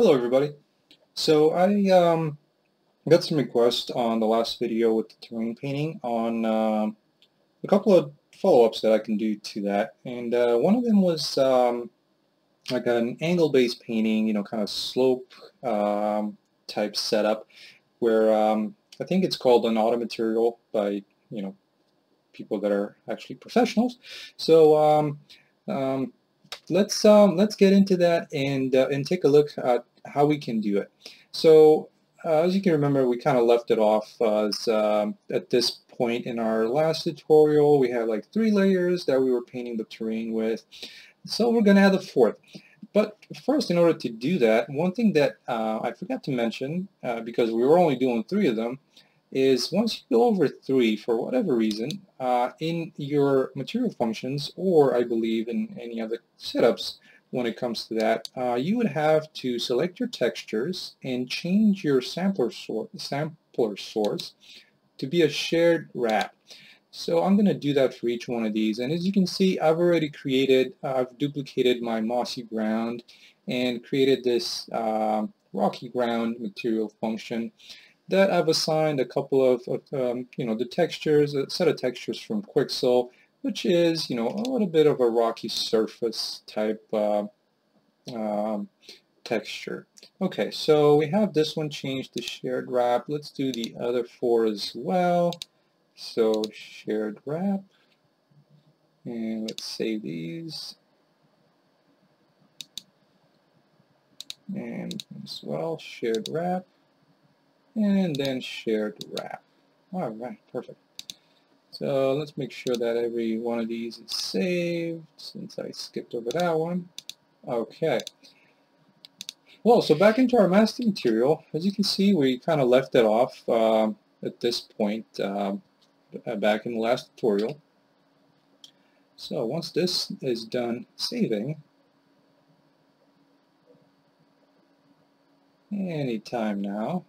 Hello everybody. So I um, got some requests on the last video with the terrain painting on um, a couple of follow-ups that I can do to that and uh, one of them was um, like an angle-based painting, you know, kind of slope um, type setup where um, I think it's called an auto material by, you know, people that are actually professionals. So um, um, let's um, let's get into that and uh, and take a look at how we can do it. So uh, as you can remember, we kind of left it off as um, at this point in our last tutorial. We had like three layers that we were painting the terrain with. So we're going to add a fourth. But first, in order to do that, one thing that uh, I forgot to mention, uh, because we were only doing three of them, is once you go over three, for whatever reason, uh, in your material functions, or I believe in any other setups when it comes to that, uh, you would have to select your textures and change your sampler, sor sampler source to be a shared wrap. So I'm going to do that for each one of these. And as you can see, I've already created, uh, I've duplicated my mossy ground and created this uh, rocky ground material function that I've assigned a couple of, um, you know, the textures, a set of textures from Quixel, which is, you know, a little bit of a rocky surface type uh, um, texture. Okay, so we have this one changed to shared wrap. Let's do the other four as well. So shared wrap, and let's save these. And as well, shared wrap and then shared wrap. All right, perfect. So let's make sure that every one of these is saved since I skipped over that one. Okay. Well, so back into our master material, as you can see, we kind of left it off um, at this point um, back in the last tutorial. So once this is done saving, anytime now,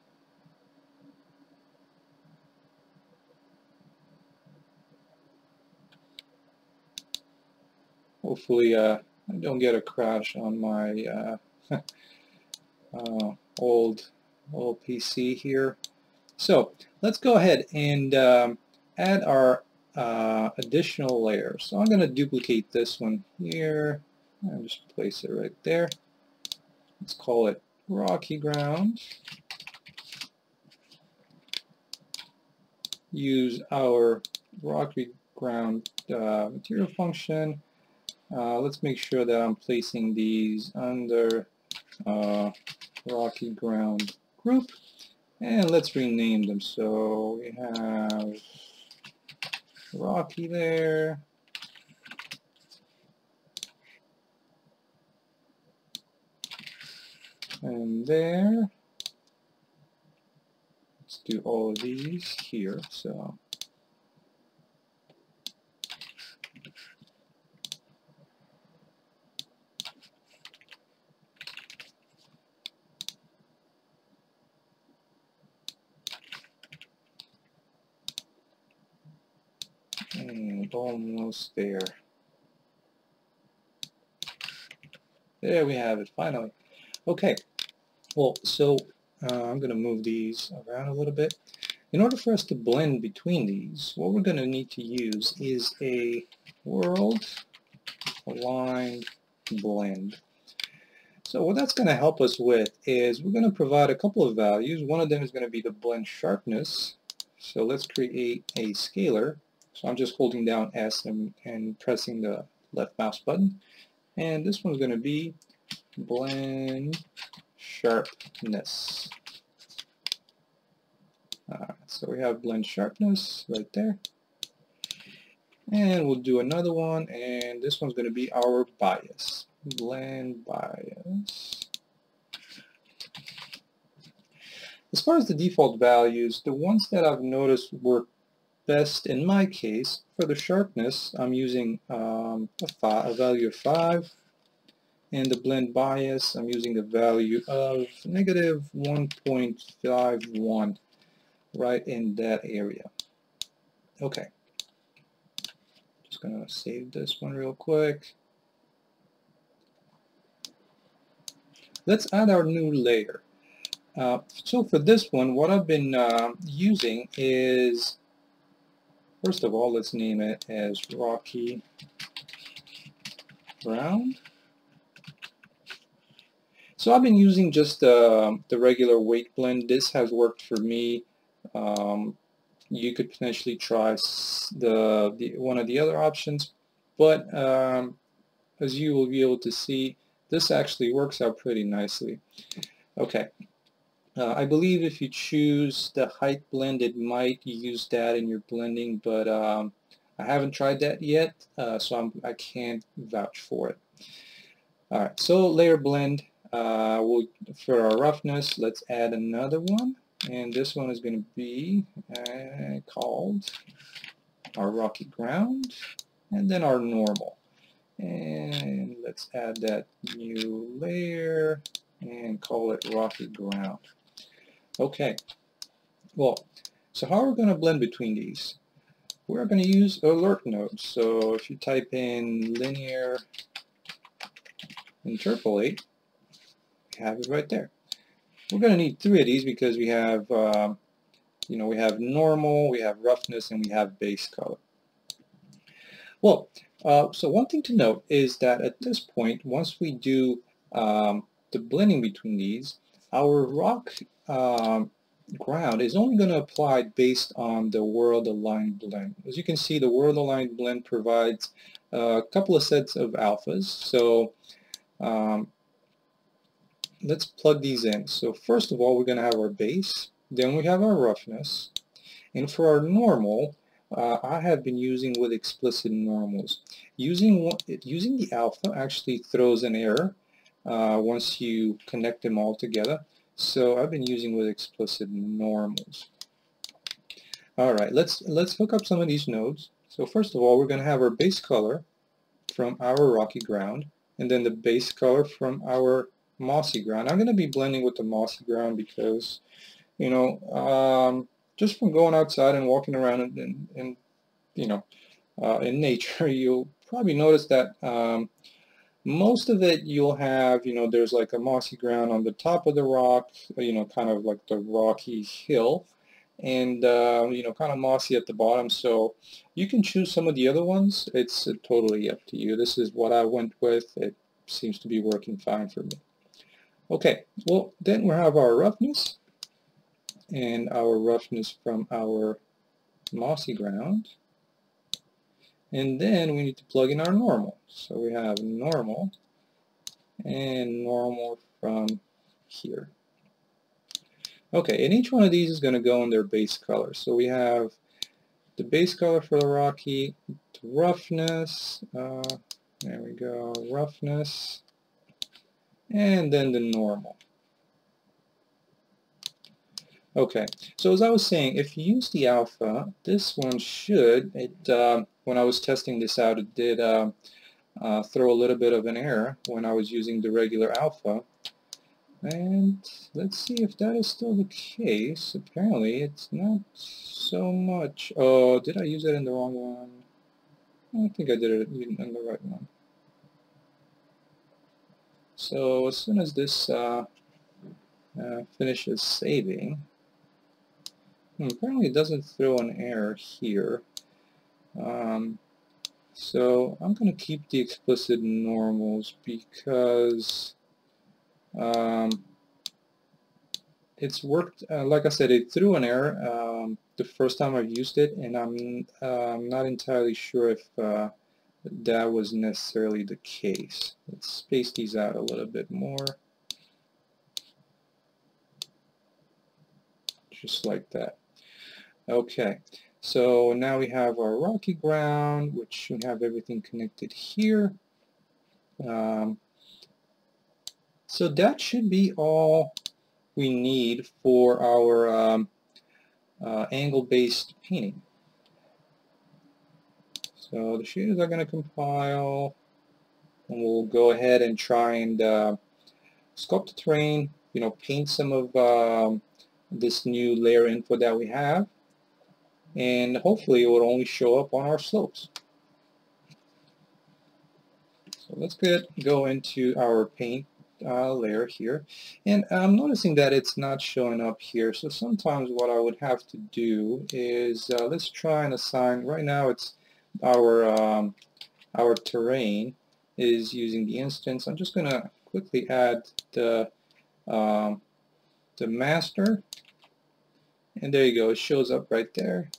hopefully uh, I don't get a crash on my uh, uh, old old PC here. So let's go ahead and um, add our uh, additional layer. So I'm going to duplicate this one here and just place it right there. Let's call it rocky ground. Use our rocky ground uh, material function uh, let's make sure that I'm placing these under uh, rocky ground group. And let's rename them. So we have rocky there. And there. Let's do all of these here. So And almost there. There we have it, finally. Okay, well, so uh, I'm going to move these around a little bit. In order for us to blend between these, what we're going to need to use is a world aligned blend. So what that's going to help us with is we're going to provide a couple of values. One of them is going to be the blend sharpness. So let's create a scalar so I'm just holding down S and, and pressing the left mouse button. And this one's going to be blend sharpness. So we have blend sharpness right there. And we'll do another one, and this one's going to be our bias. Blend bias. As far as the default values, the ones that I've noticed work best in my case. For the sharpness I'm using um, a, five, a value of 5 and the blend bias I'm using the value of negative 1.51 right in that area. Okay. Just gonna save this one real quick. Let's add our new layer. Uh, so for this one, what I've been uh, using is, first of all, let's name it as Rocky Ground. So I've been using just uh, the regular weight blend. This has worked for me. Um, you could potentially try the, the, one of the other options, but um, as you will be able to see, this actually works out pretty nicely. Okay, uh, I believe if you choose the height blend, it might use that in your blending, but um, I haven't tried that yet, uh, so I'm, I can't vouch for it. Alright, so layer blend, uh, we'll, for our roughness, let's add another one. And this one is going to be uh, called our rocky ground and then our normal. And let's add that new layer and call it rocky ground. Okay, well, so how are we going to blend between these? We're going to use lerp nodes. So if you type in linear interpolate, you have it right there. We're going to need three of these because we have, um, you know, we have normal, we have roughness, and we have base color. Well, uh, so one thing to note is that at this point, once we do um, the blending between these, our rock um, ground is only going to apply based on the world aligned blend. As you can see, the world aligned blend provides a couple of sets of alphas. So um, let's plug these in. So first of all, we're going to have our base, then we have our roughness, and for our normal, uh, I have been using with explicit normals. Using, using the alpha actually throws an error uh, once you connect them all together. So I've been using with explicit normals. All right, let's let's hook up some of these nodes. So first of all, we're going to have our base color from our rocky ground, and then the base color from our mossy ground. I'm going to be blending with the mossy ground because, you know, um, just from going outside and walking around and, and, you know, uh, in nature, you'll probably notice that um, most of it you'll have, you know, there's like a mossy ground on the top of the rock, you know, kind of like the rocky hill, and, uh, you know, kind of mossy at the bottom. So you can choose some of the other ones. It's uh, totally up to you. This is what I went with. It seems to be working fine for me. Okay, well, then we have our roughness, and our roughness from our mossy ground. And then we need to plug in our normal. So we have normal and normal from here. Okay, and each one of these is going to go in their base color. So we have the base color for the rocky, the roughness, uh, there we go, roughness, and then the normal. Okay, so as I was saying, if you use the alpha, this one should, it, uh, when I was testing this out, it did uh, uh, throw a little bit of an error when I was using the regular alpha. And let's see if that is still the case. Apparently, it's not so much. Oh, did I use it in the wrong one? I think I did it in the right one. So as soon as this uh, uh, finishes saving, apparently it doesn't throw an error here. Um, so I'm going to keep the explicit normals because um, it's worked, uh, like I said, it threw an error um, the first time I've used it and I'm, uh, not entirely sure if uh, that was necessarily the case. Let's space these out a little bit more. Just like that. Okay, so now we have our rocky ground, which should have everything connected here. Um, so that should be all we need for our um, uh, angle-based painting. So the shaders are going to compile, and we'll go ahead and try and uh, sculpt the terrain, you know, paint some of um, this new layer info that we have and hopefully it will only show up on our slopes. So let's get go into our paint uh, layer here. And I'm noticing that it's not showing up here. So sometimes what I would have to do is uh, let's try and assign right now it's our um, our terrain is using the instance. I'm just gonna quickly add the um, the master and there you go it shows up right there.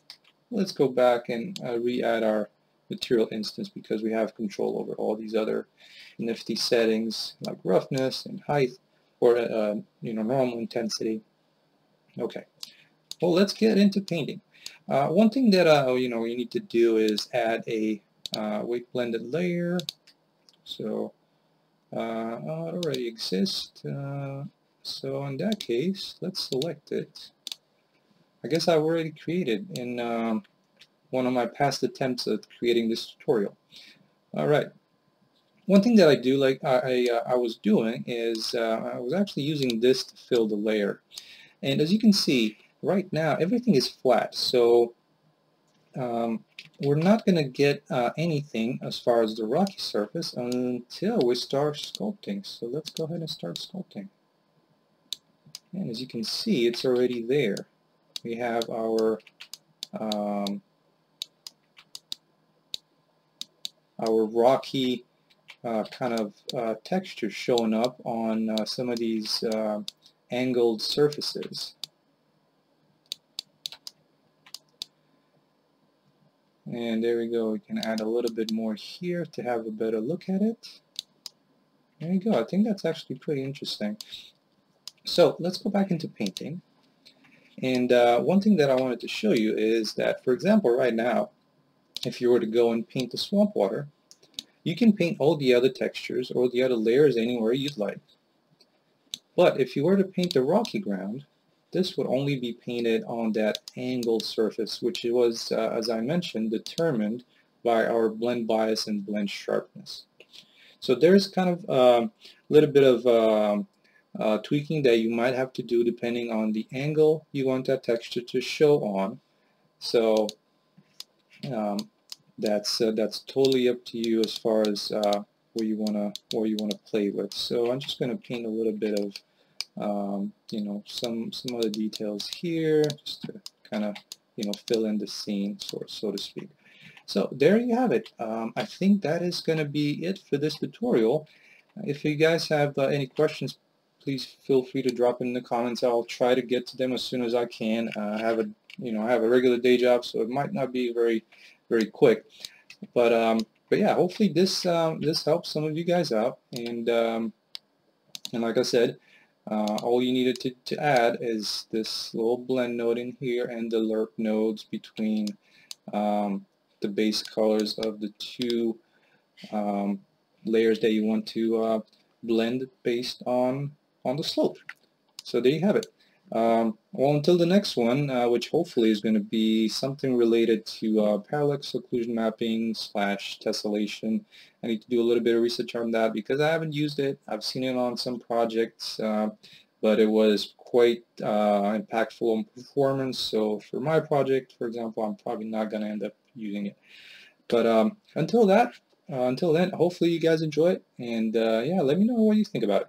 Let's go back and uh, re-add our material instance because we have control over all these other nifty settings like roughness and height or uh, you know normal intensity. Okay. Well let's get into painting. Uh, one thing that uh, you know we need to do is add a uh, weight blended layer. So oh, it already exists uh, so in that case let's select it I guess I've already created in um, one of my past attempts at creating this tutorial. Alright, one thing that I do like I, I, uh, I was doing is uh, I was actually using this to fill the layer. And as you can see right now everything is flat. So um, we're not going to get uh, anything as far as the rocky surface until we start sculpting. So let's go ahead and start sculpting. And as you can see it's already there we have our um, our rocky uh, kind of uh, texture showing up on uh, some of these uh, angled surfaces. And there we go, we can add a little bit more here to have a better look at it. There you go, I think that's actually pretty interesting. So let's go back into painting. And uh, one thing that I wanted to show you is that, for example, right now, if you were to go and paint the swamp water, you can paint all the other textures or the other layers anywhere you'd like. But if you were to paint the rocky ground, this would only be painted on that angled surface, which was, uh, as I mentioned, determined by our blend bias and blend sharpness. So there's kind of a um, little bit of um, uh, tweaking that you might have to do depending on the angle you want that texture to show on. So um, that's uh, that's totally up to you as far as uh, where you wanna where you wanna play with. So I'm just gonna paint a little bit of um, you know some some other details here just to kind of you know fill in the scene so so to speak. So there you have it. Um, I think that is going to be it for this tutorial. If you guys have uh, any questions, please feel free to drop in the comments. I'll try to get to them as soon as I can. Uh, I have a you know I have a regular day job, so it might not be very very quick. But um, but yeah, hopefully this um, this helps some of you guys out. And um, and like I said, uh, all you needed to, to add is this little blend node in here and the lerp nodes between um, the base colors of the two um, layers that you want to uh, blend based on on the slope. So there you have it. Um, well, until the next one, uh, which hopefully is going to be something related to uh, parallax occlusion mapping slash tessellation. I need to do a little bit of research on that because I haven't used it. I've seen it on some projects, uh, but it was quite uh, impactful on performance. So for my project, for example, I'm probably not going to end up using it. But um, until that, uh, until then, hopefully you guys enjoy it. And uh, yeah, let me know what you think about it.